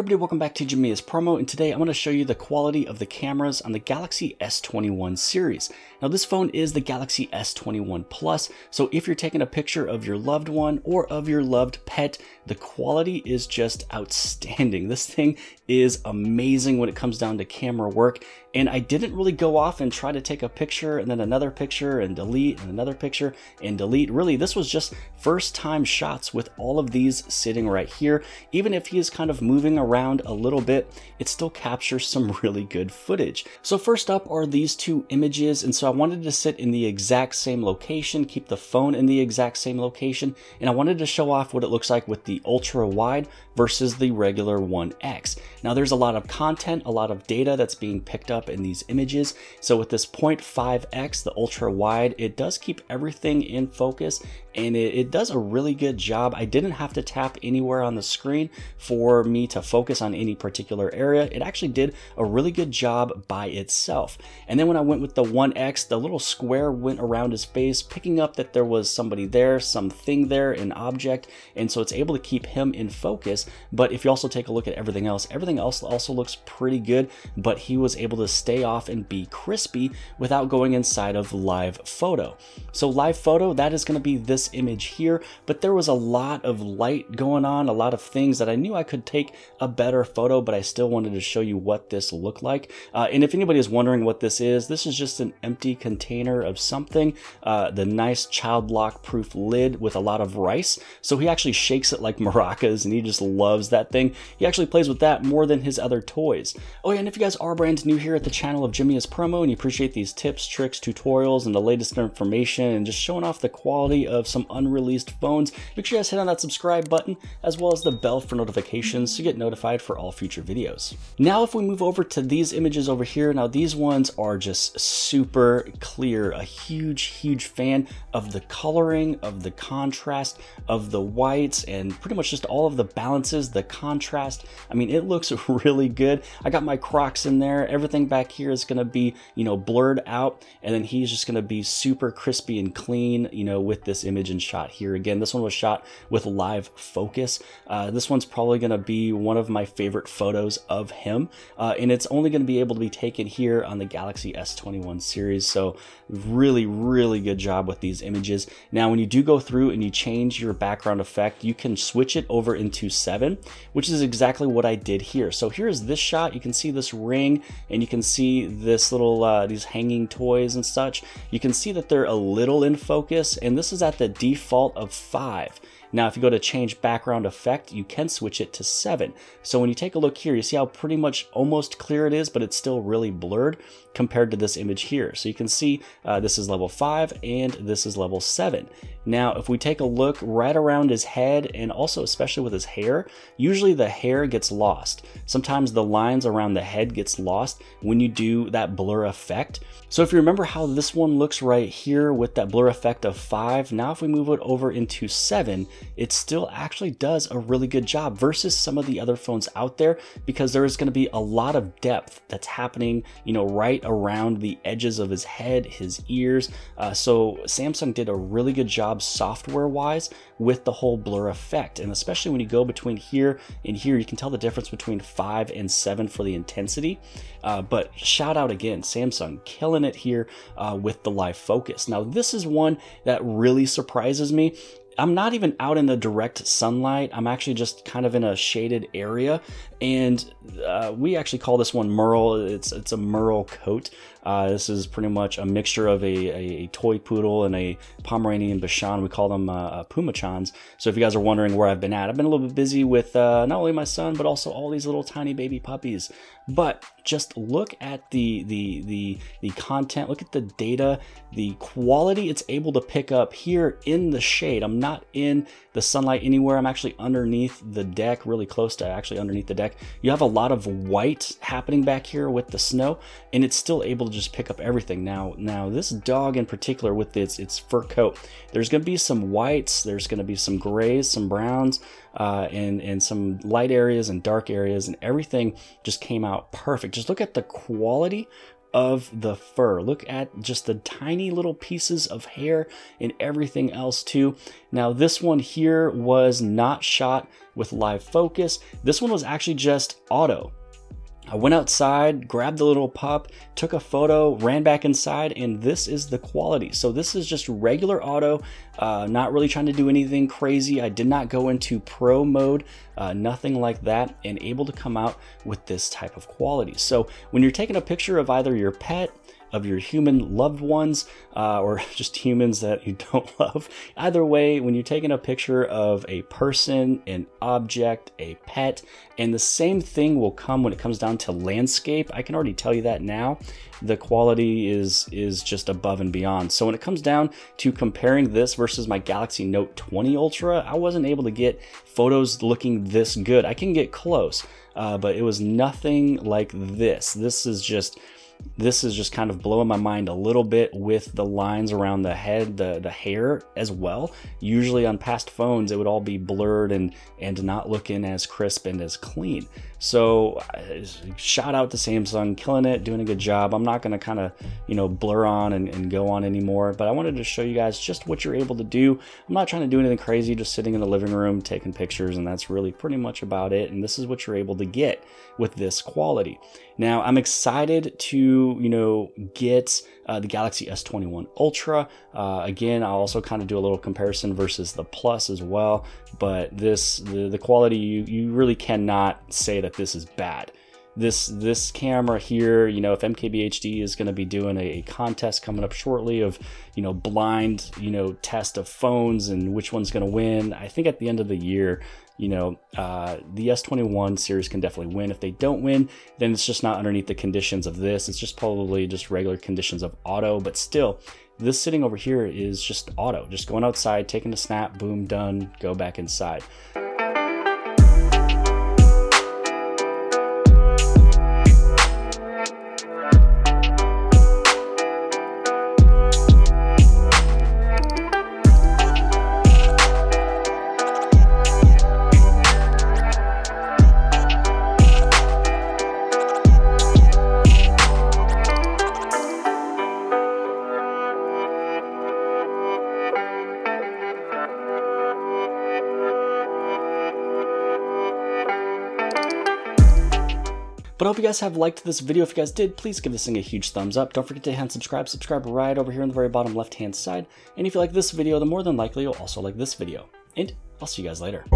everybody, welcome back to is Promo, and today I'm going to show you the quality of the cameras on the Galaxy S21 series. Now this phone is the Galaxy S21 Plus, so if you're taking a picture of your loved one or of your loved pet, the quality is just outstanding. This thing is amazing when it comes down to camera work, and I didn't really go off and try to take a picture and then another picture and delete and another picture and delete. Really, this was just first time shots with all of these sitting right here. Even if he is kind of moving around a little bit, it still captures some really good footage. So first up are these two images. And so I wanted to sit in the exact same location, keep the phone in the exact same location. And I wanted to show off what it looks like with the ultra wide versus the regular 1X. Now there's a lot of content, a lot of data that's being picked up in these images. So with this 0.5X, the ultra wide, it does keep everything in focus and it, it, does a really good job. I didn't have to tap anywhere on the screen for me to focus on any particular area. It actually did a really good job by itself. And then when I went with the 1X, the little square went around his face, picking up that there was somebody there, something there, an object, and so it's able to keep him in focus. But if you also take a look at everything else, everything else also looks pretty good, but he was able to stay off and be crispy without going inside of live photo. So live photo, that is going to be this this image here, but there was a lot of light going on, a lot of things that I knew I could take a better photo, but I still wanted to show you what this looked like. Uh, and if anybody is wondering what this is, this is just an empty container of something, uh, the nice child lock proof lid with a lot of rice. So he actually shakes it like maracas and he just loves that thing. He actually plays with that more than his other toys. Oh yeah, and if you guys are brand new here at the channel of Jimmy is Promo and you appreciate these tips, tricks, tutorials, and the latest information and just showing off the quality of some unreleased phones, make sure you guys hit on that subscribe button as well as the bell for notifications to get notified for all future videos. Now if we move over to these images over here, now these ones are just super clear. A huge, huge fan of the coloring, of the contrast, of the whites, and pretty much just all of the balances, the contrast. I mean, it looks really good. I got my Crocs in there. Everything back here is gonna be, you know, blurred out, and then he's just gonna be super crispy and clean, you know, with this image and shot here. Again, this one was shot with live focus. Uh, this one's probably going to be one of my favorite photos of him, uh, and it's only going to be able to be taken here on the Galaxy S21 series. So really, really good job with these images. Now, when you do go through and you change your background effect, you can switch it over into 7, which is exactly what I did here. So here's this shot. You can see this ring, and you can see this little, uh, these hanging toys and such. You can see that they're a little in focus, and this is at the default of 5. Now, if you go to change background effect, you can switch it to 7. So when you take a look here, you see how pretty much almost clear it is, but it's still really blurred compared to this image here. So you can see uh, this is level 5 and this is level 7. Now, if we take a look right around his head and also especially with his hair, usually the hair gets lost. Sometimes the lines around the head gets lost when you do that blur effect. So if you remember how this one looks right here with that blur effect of 5, now if we move it over into 7, it still actually does a really good job versus some of the other phones out there because there is going to be a lot of depth that's happening, you know, right around the edges of his head, his ears. Uh, so Samsung did a really good job software wise with the whole blur effect. And especially when you go between here and here, you can tell the difference between 5 and 7 for the intensity. Uh, but shout out again, Samsung killing it here uh, with the live focus. Now, this is one that really surprises me. I'm not even out in the direct sunlight. I'm actually just kind of in a shaded area, and uh, we actually call this one Merle. It's it's a Merle coat. Uh, this is pretty much a mixture of a, a, a, toy poodle and a Pomeranian Bichon. We call them uh, uh. So if you guys are wondering where I've been at, I've been a little bit busy with uh, not only my son but also all these little tiny baby puppies. But just look at the the the the content. Look at the data, the quality it's able to pick up here in the shade. I'm not in the sunlight anywhere. I'm actually underneath the deck, really close to actually underneath the deck. You have a lot of white happening back here with the snow, and it's still able to just pick up everything. Now, now this dog in particular with its its fur coat, there's going to be some whites, there's going to be some grays, some browns, uh, and and some light areas and dark areas, and everything just came out perfect. Just look at the quality of the fur. Look at just the tiny little pieces of hair and everything else too. Now this one here was not shot with live focus. This one was actually just auto. I went outside, grabbed the little pup, took a photo, ran back inside, and this is the quality. So this is just regular auto, uh, not really trying to do anything crazy. I did not go into pro mode, uh, nothing like that, and able to come out with this type of quality. So when you're taking a picture of either your pet, of your human loved ones uh, or just humans that you don't love. Either way, when you're taking a picture of a person, an object, a pet, and the same thing will come when it comes down to landscape. I can already tell you that now. The quality is is just above and beyond. So when it comes down to comparing this versus my Galaxy Note 20 Ultra, I wasn't able to get photos looking this good. I can get close, uh, but it was nothing like this. This is just this is just kind of blowing my mind a little bit with the lines around the head, the, the hair as well. Usually on past phones, it would all be blurred and, and not looking as crisp and as clean. So uh, shout out to Samsung, killing it, doing a good job. I'm not to kind of, you know, blur on and, and go on anymore, but I wanted to show you guys just what you're able to do. I'm not trying to do anything crazy, just sitting in the living room, taking pictures, and that's really pretty much about it. And this is what you're able to get with this quality. Now, I'm excited you know, get uh, the Galaxy S21 Ultra. Uh, again, I'll also kind of do a little comparison versus the Plus as well. But this, the, the quality, you, you really cannot say that this is bad this this camera here you know if mkbhd is going to be doing a, a, contest coming up shortly of you know blind you know test of phones and which one's going to win i think at the end of the year you know uh, the s21 series can definitely win. If they don't win then it's just not underneath the conditions of this. It's just probably just regular conditions of auto but still this sitting over here is just auto just going outside taking a snap boom done go back inside But I hope you guys have liked this video. If you guys did, please give this thing a huge thumbs up. Don't forget to hand subscribe. Subscribe right over here on the very bottom left hand side. And if you like this video, then more than likely you'll also like this video. And I'll see you guys later.